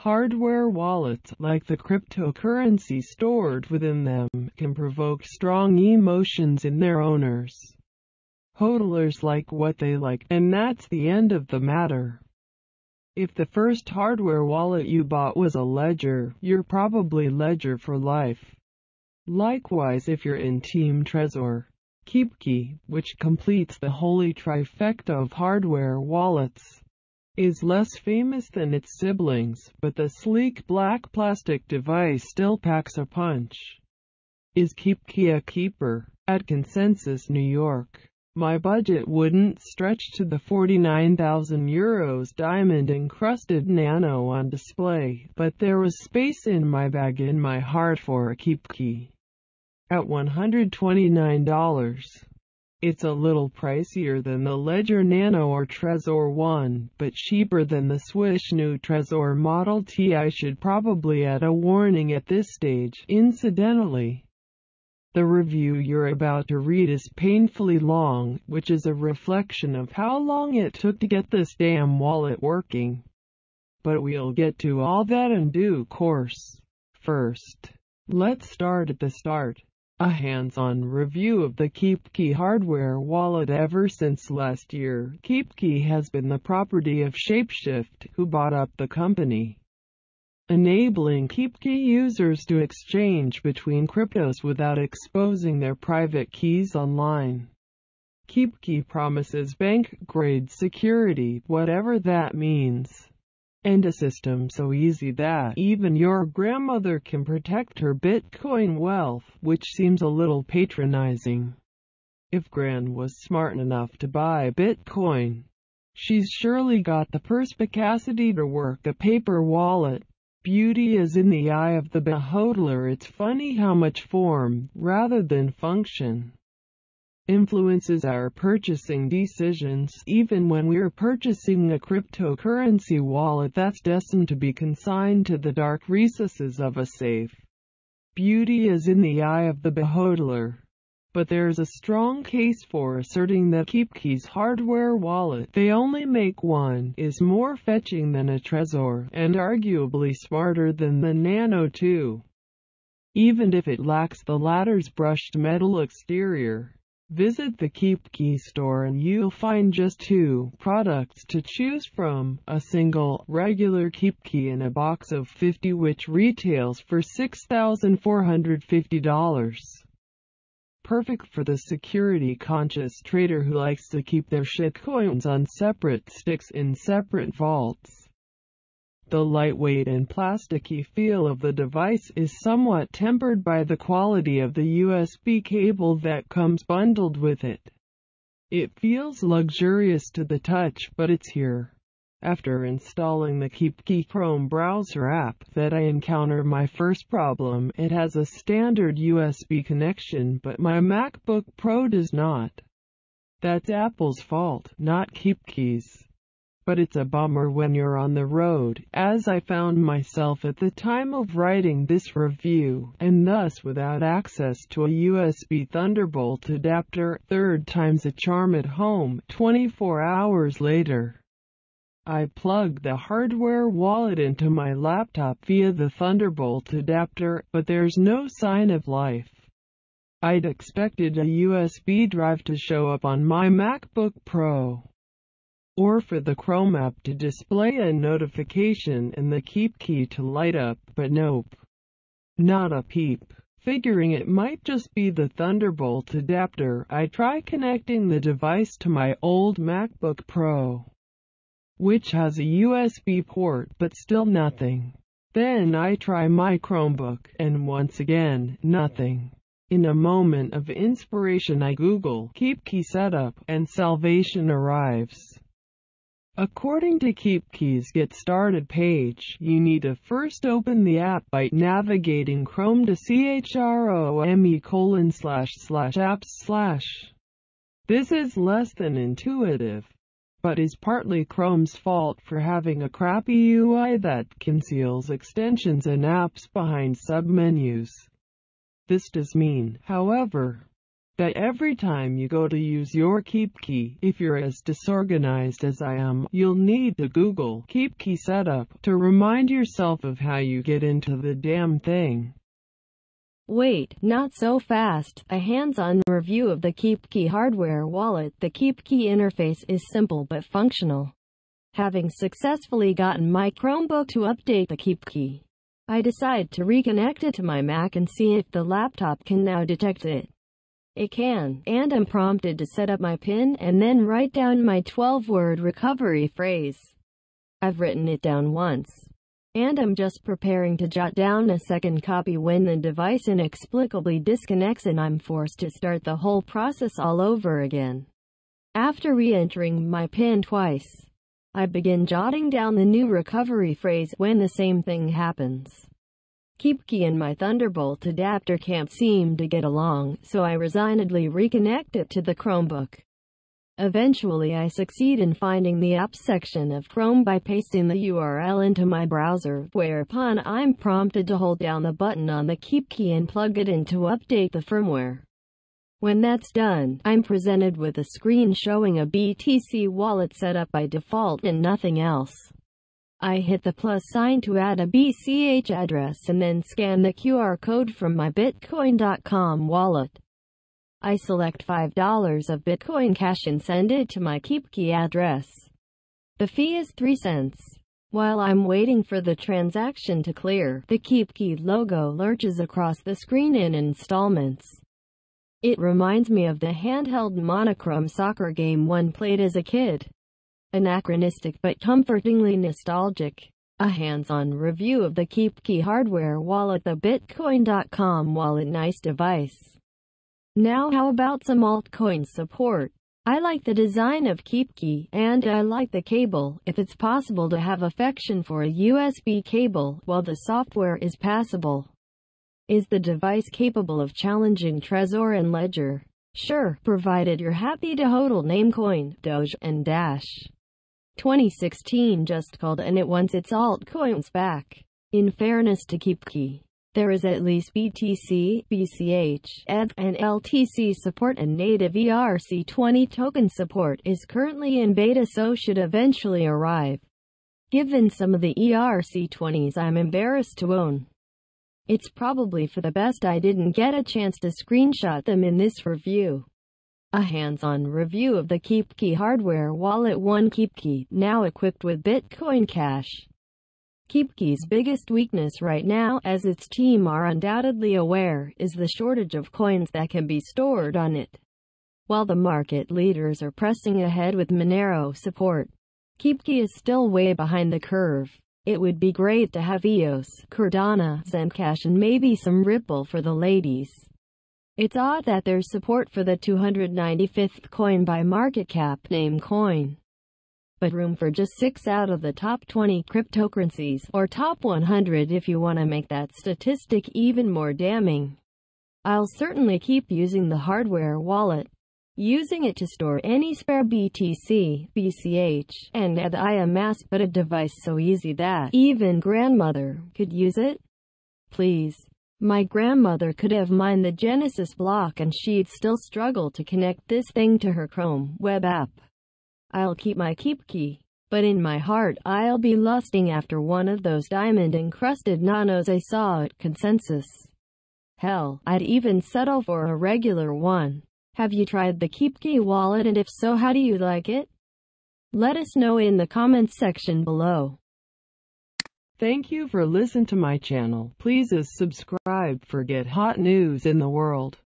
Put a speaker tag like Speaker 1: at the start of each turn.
Speaker 1: Hardware wallets, like the cryptocurrency stored within them, can provoke strong emotions in their owners. Hodlers like what they like, and that's the end of the matter. If the first hardware wallet you bought was a Ledger, you're probably Ledger for life. Likewise if you're in Team Trezor, KeepKey, which completes the holy trifecta of hardware wallets, is less famous than its siblings, but the sleek black plastic device still packs a punch. Is KeepKey a keeper? At Consensus New York, my budget wouldn't stretch to the 49,000 euros diamond-encrusted Nano on display, but there was space in my bag in my heart for a Keep KeepKey at $129. It's a little pricier than the Ledger Nano or Trezor One, but cheaper than the Swish new Trezor Model T. I should probably add a warning at this stage, incidentally. The review you're about to read is painfully long, which is a reflection of how long it took to get this damn wallet working. But we'll get to all that in due course. First, let's start at the start a hands-on review of the KeepKey hardware wallet ever since last year. KeepKey has been the property of Shapeshift, who bought up the company, enabling KeepKey users to exchange between cryptos without exposing their private keys online. KeepKey promises bank-grade security, whatever that means and a system so easy that even your grandmother can protect her Bitcoin wealth, which seems a little patronizing. If Gran was smart enough to buy Bitcoin, she's surely got the perspicacity to work a paper wallet. Beauty is in the eye of the beholder. It's funny how much form, rather than function, influences our purchasing decisions, even when we're purchasing a cryptocurrency wallet that's destined to be consigned to the dark recesses of a safe. Beauty is in the eye of the beholder. But there's a strong case for asserting that KeepKey's hardware wallet, they only make one, is more fetching than a Trezor, and arguably smarter than the Nano 2. Even if it lacks the latter's brushed metal exterior. Visit the KeepKey store and you'll find just two products to choose from, a single, regular KeepKey in a box of 50 which retails for $6,450. Perfect for the security-conscious trader who likes to keep their shitcoins on separate sticks in separate vaults. The lightweight and plasticky feel of the device is somewhat tempered by the quality of the USB cable that comes bundled with it. It feels luxurious to the touch, but it's here. After installing the KeepKey Chrome browser app that I encounter my first problem. It has a standard USB connection but my MacBook Pro does not. That's Apple's fault, not KeepKey's but it's a bummer when you're on the road, as I found myself at the time of writing this review, and thus without access to a USB Thunderbolt adapter, third time's a charm at home, 24 hours later. I plugged the hardware wallet into my laptop via the Thunderbolt adapter, but there's no sign of life. I'd expected a USB drive to show up on my MacBook Pro or for the Chrome app to display a notification and the KeepKey to light up, but nope. Not a peep. Figuring it might just be the Thunderbolt adapter, I try connecting the device to my old MacBook Pro, which has a USB port but still nothing. Then I try my Chromebook, and once again, nothing. In a moment of inspiration I Google KeepKey setup, and salvation arrives. According to KeepKey's Get Started page, you need to first open the app by navigating Chrome to chrome colon slash slash apps slash. This is less than intuitive, but is partly Chrome's fault for having a crappy UI that conceals extensions and apps behind submenus. This does mean, however, that every time you go to use your KeepKey, if you're as disorganized as I am, you'll need to Google KeepKey Setup to remind yourself of how you get into the damn thing.
Speaker 2: Wait, not so fast. A hands-on review of the KeepKey hardware wallet. The KeepKey interface is simple but functional. Having successfully gotten my Chromebook to update the KeepKey, I decide to reconnect it to my Mac and see if the laptop can now detect it. It can, and I'm prompted to set up my PIN and then write down my 12-word recovery phrase. I've written it down once. And I'm just preparing to jot down a second copy when the device inexplicably disconnects and I'm forced to start the whole process all over again. After re-entering my PIN twice, I begin jotting down the new recovery phrase when the same thing happens. KeepKey and my Thunderbolt adapter can't seem to get along, so I resignedly reconnect it to the Chromebook. Eventually I succeed in finding the apps section of Chrome by pasting the URL into my browser, whereupon I'm prompted to hold down the button on the KeepKey and plug it in to update the firmware. When that's done, I'm presented with a screen showing a BTC wallet set up by default and nothing else. I hit the plus sign to add a BCH address and then scan the QR code from my Bitcoin.com wallet. I select $5 of Bitcoin Cash and send it to my KeepKey address. The fee is 3 cents. While I'm waiting for the transaction to clear, the KeepKey logo lurches across the screen in installments. It reminds me of the handheld monochrome soccer game one played as a kid anachronistic but comfortingly nostalgic. A hands-on review of the KeepKey hardware wallet the Bitcoin.com wallet nice device. Now how about some altcoin support? I like the design of KeepKey, and I like the cable, if it's possible to have affection for a USB cable, while the software is passable. Is the device capable of challenging Trezor and Ledger? Sure, provided you're happy to hodl Namecoin, Doge, and Dash. 2016 just called and it wants its altcoins back. In fairness to KeepKey, there is at least BTC, BCH, ETH, and LTC support and native ERC20 token support is currently in beta so should eventually arrive. Given some of the ERC20s I'm embarrassed to own. It's probably for the best I didn't get a chance to screenshot them in this review. A hands-on review of the KeepKey hardware wallet One KeepKey, now equipped with Bitcoin Cash. KeepKey's biggest weakness right now, as its team are undoubtedly aware, is the shortage of coins that can be stored on it. While the market leaders are pressing ahead with Monero support, KeepKey is still way behind the curve. It would be great to have EOS, Cardano, Zencash and maybe some Ripple for the ladies. It's odd that there's support for the 295th coin by market cap Namecoin. But room for just 6 out of the top 20 cryptocurrencies, or top 100 if you want to make that statistic even more damning. I'll certainly keep using the hardware wallet, using it to store any spare BTC, BCH, and ETH I amass but a device so easy that even grandmother could use it. Please. My grandmother could have mined the Genesis block and she'd still struggle to connect this thing to her Chrome web app. I'll keep my KeepKey, but in my heart I'll be lusting after one of those diamond-encrusted nanos I saw at Consensus. Hell, I'd even settle for a regular one. Have you tried the KeepKey wallet and if so how do you like it? Let us know in the comments section below.
Speaker 1: Thank you for listening to my channel. Please subscribe for get hot news in the world.